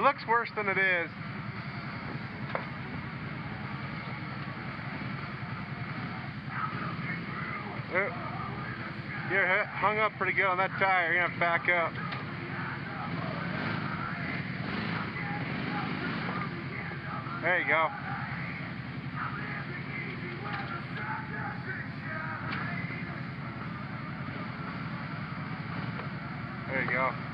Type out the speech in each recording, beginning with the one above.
It looks worse than it is. You're hung up pretty good on that tire. You're have to back up. There you go. There you go.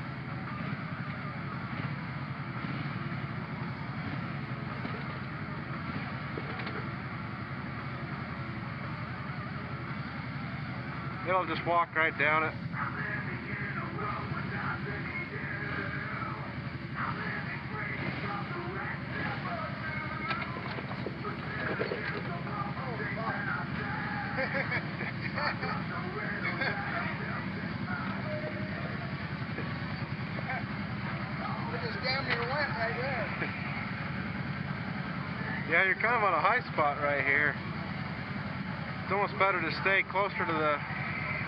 It'll just walk right down it. Yeah, you're kind of on a high spot right here. It's almost better to stay closer to the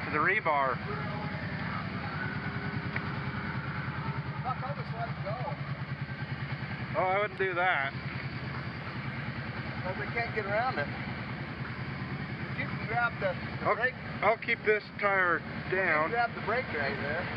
to the rebar. I'll just let it go. Oh, I wouldn't do that. Because we can't get around it. If you can grab the, the I'll, brake, I'll keep this tire you can down. grab the brake right there.